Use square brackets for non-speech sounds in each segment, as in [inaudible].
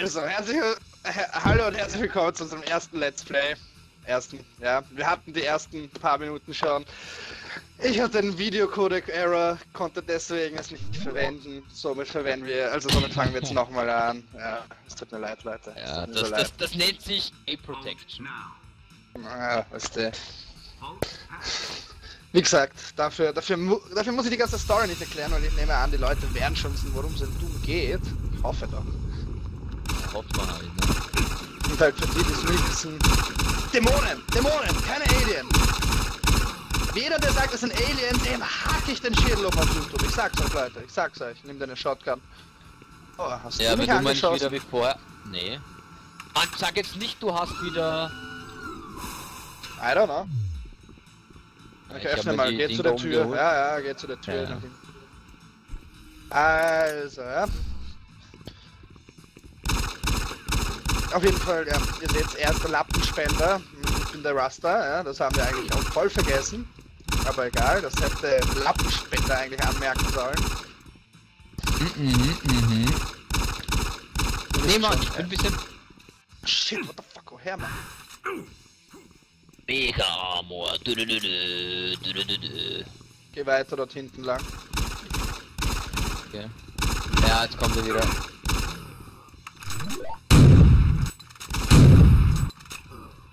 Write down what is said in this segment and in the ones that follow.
Also, herzlich, hallo und herzlich willkommen zu unserem ersten Let's Play. Ersten, ja. Wir hatten die ersten paar Minuten schon. Ich hatte einen Videocodec-Error, konnte deswegen es nicht verwenden. Somit verwenden wir, also somit fangen wir jetzt nochmal an. Ja, es tut mir leid, Leute. Ja, mir so das, leid. das, das nennt sich A-Protection. Ja, weißt du. Wie gesagt, dafür, dafür, dafür muss ich die ganze Story nicht erklären, weil ich nehme an, die Leute werden schon wissen, worum es in Doom geht. Ich hoffe doch. Halt, ne? Und halt für die, die es nicht wissen. Dämonen! Dämonen! Keine Alien! Jeder, der sagt, es sind Aliens, dem hack ich den Schädel auf auf YouTube. Ich sag's euch, Leute. Ich sag's euch. Nimm deine Shotgun. Oh, hast Ja, du mich du angeschossen? wieder wie vorher. Nee. Mann, sag jetzt nicht, du hast wieder. I don't know. Okay, ich öffne mal. Geh zu der Tür. umgeholt. Ja, ja, geh zu der Tür. Ja. Also, ja. Auf jeden Fall, ja, ihr seht erster Lappenspender. Ich bin der Raster, ja, das haben wir eigentlich auch voll vergessen. Aber egal, das hätte Lappenspender eigentlich anmerken sollen. Mhm, mhm. Du Nee, Mann, ich bin ein bisschen. Shit, what the fuck, woher, Mann? Mega Armor. Du, du, du, du, du, du, du, du. Geh weiter dort hinten lang. Okay. Ja, jetzt kommt er wieder.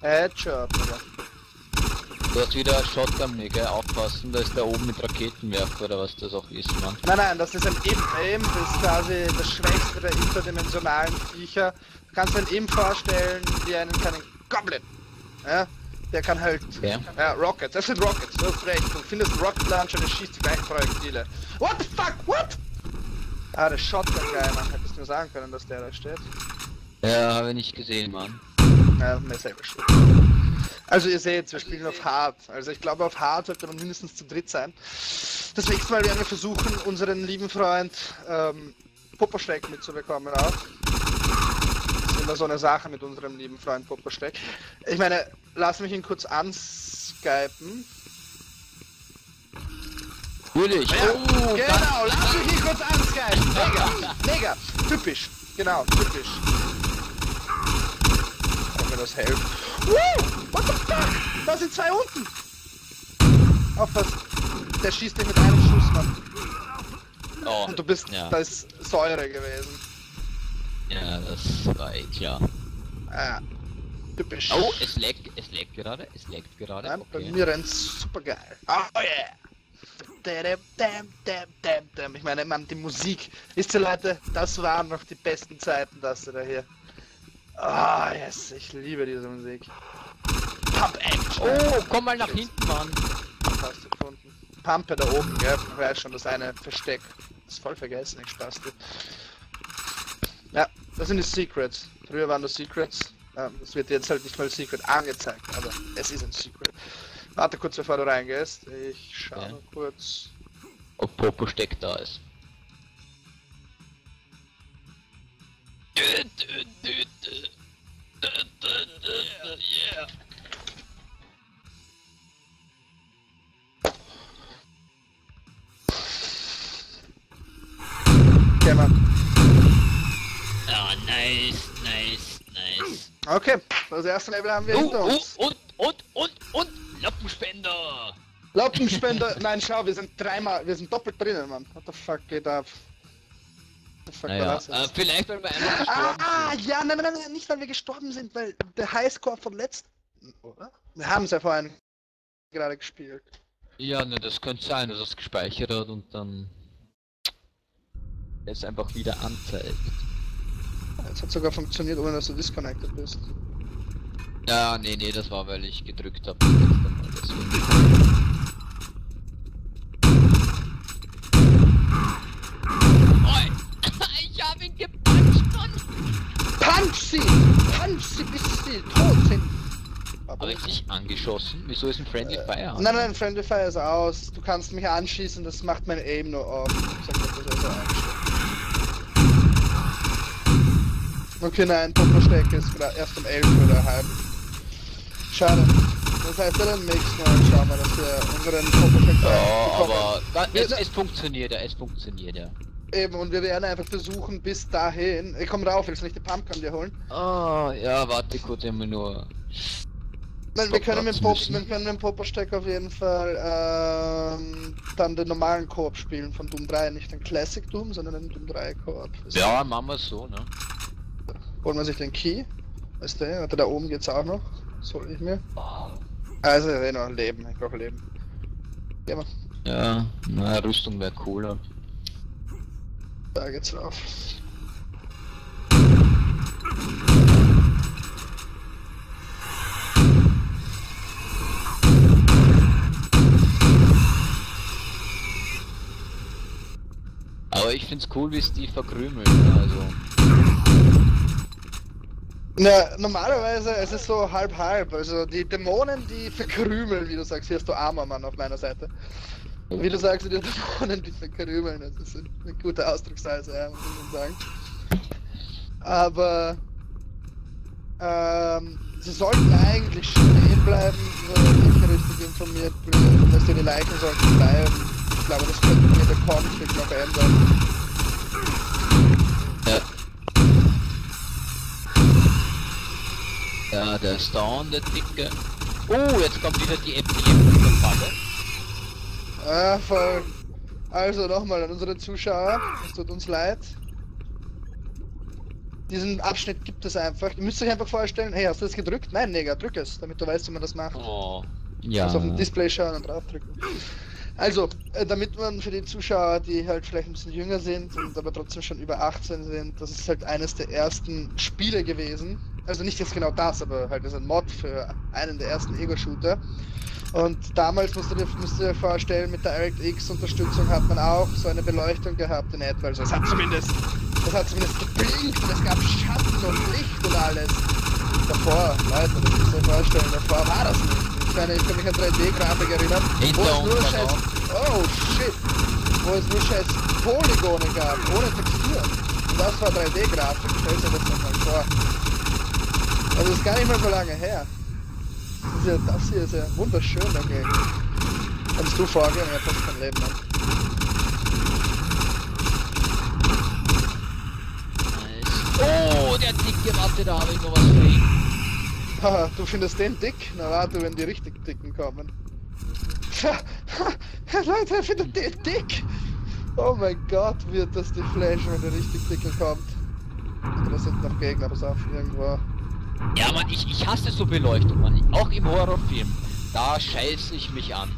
Headshot, Digga. Du hast wieder Shotgun, mir, gell? Aufpassen, da ist der oben mit Raketenwerfer oder was das auch ist, Mann. Nein, nein, das ist ein Imp. Imp ist quasi das Schwächste der interdimensionalen Viecher. Du kannst dir ein Imp vorstellen wie einen kleinen Goblin. Ja? Der kann halt. Okay. Ja, Rockets. Das sind Rockets, du hast recht. Du findest einen Rocket Launcher, der schießt die gleichen Projektile. What the fuck? What? Ah, der Shotgun Guy, man. Hättest du mir sagen können, dass der da steht. Ja, habe ich nicht gesehen, Mann. Ja, mir selber schuld. Also ihr seht, wir spielen auf Hard. Also ich glaube auf Hard sollte man mindestens zu dritt sein. Das nächste Mal werden wir versuchen, unseren lieben Freund ähm, Poposteck mitzubekommen auch. Das ist immer so eine Sache mit unserem lieben Freund Poposteck. Ich meine, lass mich ihn kurz anskypen. Natürlich. Ja, Oh, genau, lass mich ihn kurz anskypen. Mega, mega, typisch, genau, typisch. Mir das helfen? Woo! What the fuck? Da sind zwei unten! Aufpassen. Der schießt dich mit einem Schuss, Mann. Oh, Und du bist, Ja. da ist Säure gewesen. ja, das war eh klar. Ah, typisch. Oh, es leckt, es leckt gerade, es leckt gerade. Nein, bei Okay. mir rennt's super geil. Oh yeah! Ich meine, Mann, die Musik. Wisst ihr, Leute, das waren noch die besten Zeiten, das da hier. Ah, yes, ich liebe diese Musik. Pump Action! Oh, komm mal nach hinten, Mann. hast du gefunden. Pumpe da oben, gell? Weiß schon, das eine Versteck. Das ist voll vergessen, ich spaß dir. Ja, das sind die Secrets. Früher waren das Secrets. Ja, das wird jetzt halt nicht mal Secret angezeigt, aber es ist ein Secret. Warte kurz, bevor du reingehst. Ich schau Ja. kurz. Ob Popo steckt da ist. Yeah. Okay, Mann. Ah, nice, nice, nice. Okay, das erste Level haben wir Oh, hinter oh, uns. und, und, und, und, Lappenspender. Lappenspender. [laughs] Nein, schau, wir sind dreimal, wir sind doppelt drinnen, Mann. What the fuck geht ab? The fuck war Naja, das äh, vielleicht, weil wir einmal gestorben Ah, sind. ja, nein, nein, nein, nicht weil wir gestorben sind, weil der Highscore von letzten, oder? Wir haben es ja vorhin gerade gespielt. Ja, ne, das könnte sein, dass es gespeichert hat und dann es einfach wieder anzeigt. Es hat sogar funktioniert, ohne dass du disconnected bist. Ja, nee, nee, das war, weil ich gedrückt habe. das letzte Mal, deswegen. Oi! Ich hab ihn gepuncht, Mann! Punch sie, bis sie tot sind! Aber richtig angeschossen? Wieso ist ein Friendly Fire? an? Nein, nein, Friendly Fire ist aus. Du kannst mich anschießen, das macht mein Aim nur auf. Ich sag dir, das ist also. Okay, nein, Popo-Steck ist gra- erst um 11 Uhr daheim. Schade. Das heißt, ja, dann nächsten Mal schauen wir, dass wir unseren Popo-Steck Ja, bekommen. aber da, es, es funktioniert ja, es funktioniert ja. Eben, und wir werden einfach versuchen, bis dahin. Ich komm rauf, willst du nicht die Pumpgun dir holen? Ah, ja, warte kurz, immer nur. Nein, wir können, mit Pop, wir können mit dem Poppersteck auf jeden Fall ähm, dann den normalen Koop spielen von Doom 3. Nicht den Classic Doom, sondern den Doom 3 Koop. Ja, machen wir so, ne? Holen wir sich den Key. Weißt du, warte, da oben geht's auch noch. Soll ich mir? Oh, Also, ich will noch leben, ich brauche Leben. Gehen wir, ja, na, Rüstung wäre cooler. Da geht's rauf. Aber ich find's cool, wie es die verkrümeln, ne? also. Na, normalerweise es ist so halb-halb. Also die Dämonen, die verkrümeln, wie du sagst. Hier hast du armer Mann auf meiner Seite. Wie du sagst, die Dämonen, die verkrümeln. Das ist eine gute Ausdrucksweise, ja, muss schon sagen. Aber ähm, sie sollten eigentlich stehen bleiben, wenn ich richtig informiert bin. Dass die Leichen sollten bleiben. Ich glaube, das könnte mir der Config noch ändern. Ja. Ja, der ist down, der Dicke. Oh, jetzt kommt wieder die FDF-Falle. Ja, voll. Also nochmal an unsere Zuschauer, es tut uns leid. Diesen Abschnitt gibt es einfach. Ihr müsst euch einfach vorstellen, hey, hast du das gedrückt? Nein, Neger, drück es, damit du weißt, wie man das macht. Oh. Ja. Also auf dem Display schauen und draufdrücken. Also, äh, damit man für die Zuschauer, die halt vielleicht ein bisschen jünger sind und aber trotzdem schon über 18 sind, das ist halt eines der ersten Spiele gewesen. Also nicht jetzt genau das, aber halt ist ein Mod für einen der ersten Ego-Shooter. Und damals musst du, dir, musst du dir vorstellen, mit der ActX-Unterstützung hat man auch so eine Beleuchtung gehabt in etwa. Also es hat zumindest, es hat zumindest geblinkt und es gab Schatten und Licht und alles. Davor, Leute, das musst du dir vorstellen, davor war das nicht. Ich meine, ich kann mich an 3D-Grafik erinnern, wo es nur scheiß, oh shit, wo es nur scheiß Polygone gab, ohne Textur. Und das war 3D-Grafik, stell dir das doch mal vor. Also das ist gar nicht mal so lange her. Ja, das hier ist ja wunderschön dagegen. Kannst du vorgehen? Ich hab fast kein Leben mehr. Oh, der Dicke, warte, da habe ich noch was für ihn. Haha, du findest den dick? Na warte, wenn die richtig dicken kommen. [laughs] Leute, er findet den dick! Oh mein Gott, wird das die Flash, wenn der richtig dicke kommt. Da sind noch Gegner, pass auf, irgendwo. Ja, Mann, ich, ich hasse so Beleuchtung, Mann. Auch im Horrorfilm. Da scheiße ich mich an.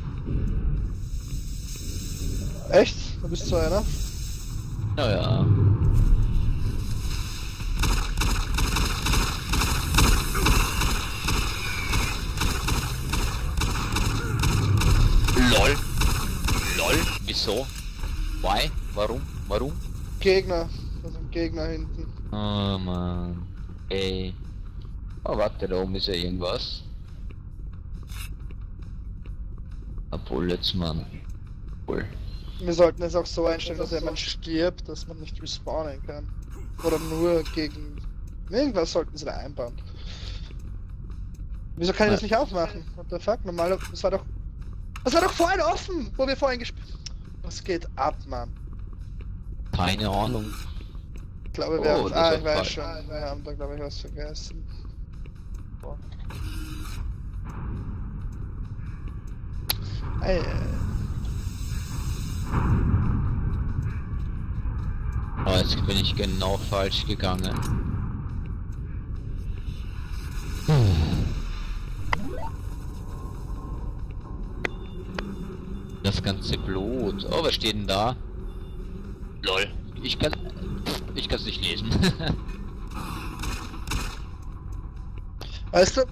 Echt? Du bist so einer? Naja. LOL. LOL. Wieso? Why? Warum? Warum? Gegner. Da sind Gegner hinten. Oh man. Ey. Oh warte, da oben ist ja irgendwas. A Bullets, Mann. Cool. Wir sollten es auch so einstellen, dass wenn man stirbt, dass man nicht respawnen kann. Oder nur gegen... Irgendwas sollten sie da einbauen. Wieso kann ich das nicht aufmachen? What the fuck? Normal, das war doch... Das war doch vorhin offen, wo wir vorhin gespielt... Was geht ab, Mann? Keine Ahnung. Ich glaube, wir Oh, haben... Ah, ich weiß schon. Wir haben da, glaube ich, was vergessen. Oh, jetzt bin ich genau falsch gegangen. Das ganze Blut. Oh, was steht denn da? Lol. Ich kann... Ich kann es nicht lesen. [laughs] Weißt du,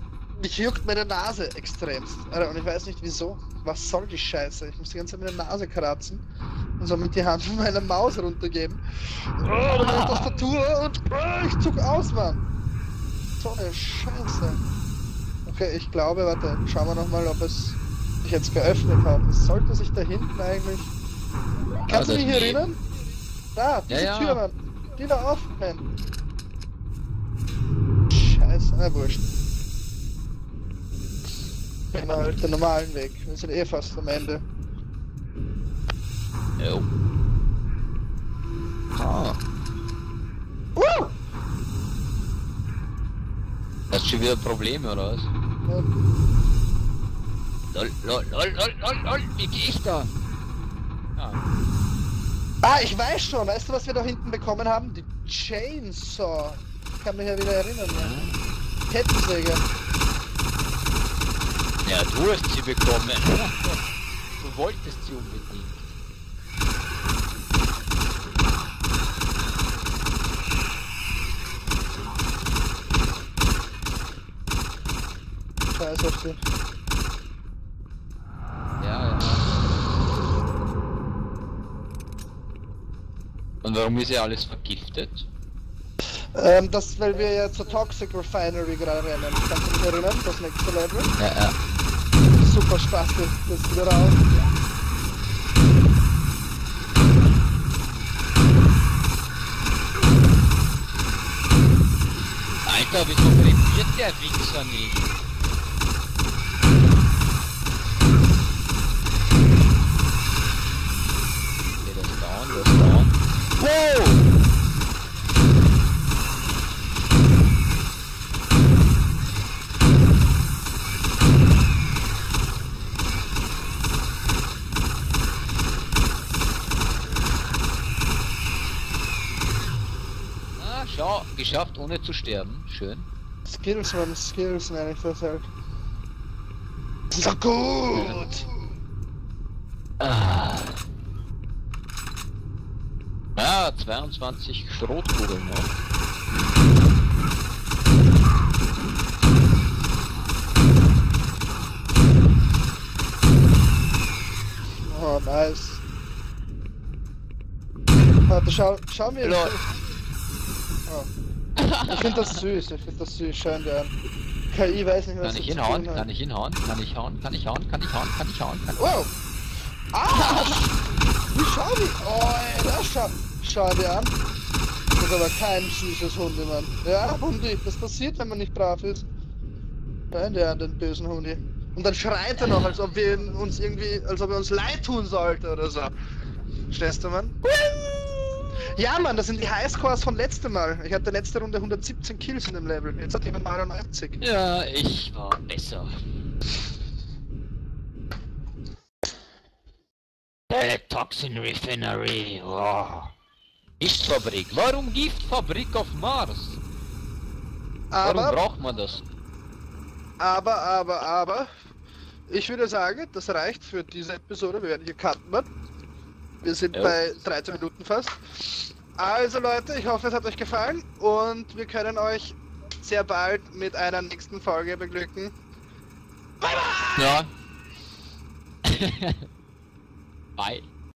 mich juckt meine Nase extremst. Und ich weiß nicht wieso. Was soll die Scheiße? Ich muss die ganze Zeit meine Nase kratzen und so mit die Hand von meiner Maus runtergeben. Oh, und meine Tastatur und oh, ich zuck aus, Mann. So eine Scheiße. Okay, ich glaube, warte, schauen wir nochmal, ob es sich jetzt geöffnet hat. Es sollte sich da hinten eigentlich. Kannst du dich hier nee. erinnern? Da, diese ja. Tür, Mann. Die da offen. Scheiße, na wurscht. Genau, den normalen Weg. Wir sind eh fast am Ende. Jo. Ah. Uh! Hast du schon wieder Probleme oder was? Lol, lol, lol, lol, lol, lol, wie geh ich da? Ah, Ah, ich weiß schon. Weißt du, was wir da hinten bekommen haben? Die Chainsaw. Ich kann mich ja wieder erinnern. Ja. Kettensäge. Ja, du hast sie bekommen. Du wolltest sie unbedingt. Scheiß auf sie. Ja, ja. Und warum ist ja alles vergiftet? Ähm, das, weil wir ja zur Toxic Refinery gerade rennen. Kannst du dich erinnern? Das nächste Level. Ja, ja. Super Spaß, ist wieder raus. Alter, wieso reagiert der Wichser nicht? Okay, das ist down, das ist down. Wow! Ah, schau, geschafft ohne zu sterben. Schön. Skills, man, Skills nenne ich das halt. Das ist doch gut! Ah. Ah, 22 Schrotkugeln noch. Oh, nice. Warte, schau, schau mir. Lol. Oh. Ich finde das süß, ich finde das süß, dir an. KI weiß nicht, was Kann ich hinhauen? Kann ich hinhauen? Kann ich hauen? Kann ich hauen? Kann ich hauen? Kann ich hauen? Kann Wow! Ah! [laughs] Wie schau die? Oh, ey, das schau, schau dir an. Das ist aber kein süßes Hundi, Mann. Ja, Hundi, das passiert, wenn man nicht brav ist. Dir an, den bösen Hundi. Und dann schreit er noch, als ob wir uns irgendwie, als ob er uns leid tun sollte oder so. Stehst du, Mann? Ja, Mann, das sind die Highscores von letztem Mal. Ich hatte letzte Runde 117 Kills in dem Level. Jetzt hat jemand 99. Ja, ich war besser. Äh, Toxin Refinery. Oh. Giftfabrik. Warum Giftfabrik auf Mars? Warum Aber, braucht man das? aber, aber, aber, ich würde sagen, das reicht für diese Episode. Wir werden hier cutten. Wir sind Ja. bei 13 Minuten fast. Also Leute, ich hoffe es hat euch gefallen und wir können euch sehr bald mit einer nächsten Folge beglücken. Ja. [laughs] Bye.